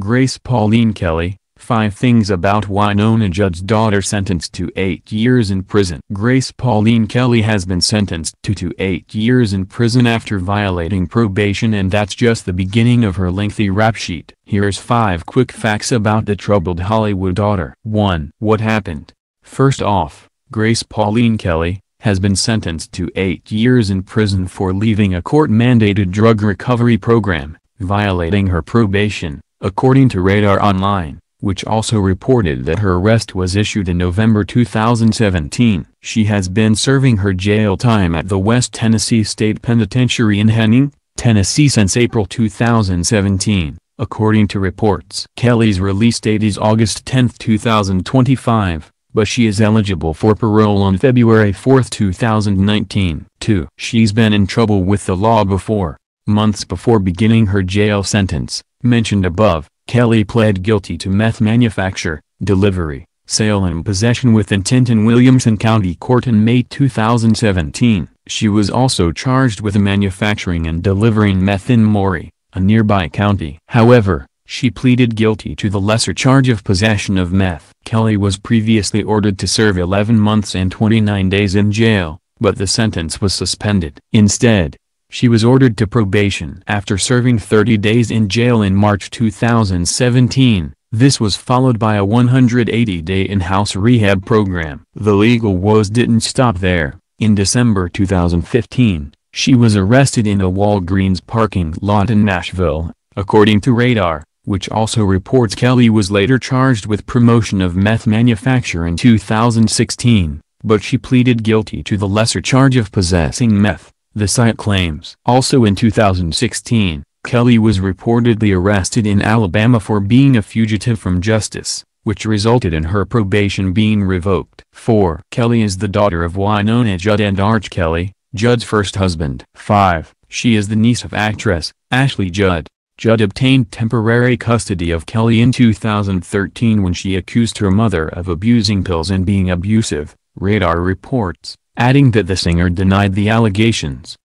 Grace Pauline Kelley, Five Things About Wynonna Judd's Daughter Sentenced to 8 Years in Prison Grace Pauline Kelley has been sentenced to to 8 years in prison after violating probation and that's just the beginning of her lengthy rap sheet. Here's 5 quick facts about the troubled Hollywood daughter. 1. What happened? First off, Grace Pauline Kelley, has been sentenced to 8 years in prison for leaving a court-mandated drug recovery program, violating her probation, according to Radar Online which also reported that her arrest was issued in November 2017. She has been serving her jail time at the West Tennessee State Penitentiary in Henning, Tennessee since April 2017, according to reports. Kelley's release date is August 10, 2025, but she is eligible for parole on February 4, 2019. 2. She's been in trouble with the law before. Months before beginning her jail sentence, mentioned above, Kelley pled guilty to meth manufacture, delivery, sale and possession with intent in Williamson County Court in May 2017. She was also charged with manufacturing and delivering meth in Maury, a nearby county. However, she pleaded guilty to the lesser charge of possession of meth. Kelley was previously ordered to serve 11 months and 29 days in jail, but the sentence was suspended. Instead, she was ordered to probation after serving 30 days in jail in March 2017. This was followed by a 180-day in-house rehab program. The legal woes didn't stop there. In December 2015, she was arrested in a Walgreens parking lot in Nashville, according to Radar, which also reports Kelley was later charged with promotion of meth manufacture in 2016, but she pleaded guilty to the lesser charge of possessing meth the site claims. Also in 2016, Kelley was reportedly arrested in Alabama for being a fugitive from justice, which resulted in her probation being revoked. 4. Kelley is the daughter of Wynonna Judd and Arch Kelley, Judd's first husband. 5. She is the niece of actress, Ashley Judd. Judd obtained temporary custody of Kelley in 2013 when she accused her mother of abusing pills and being abusive, Radar reports adding that the singer denied the allegations.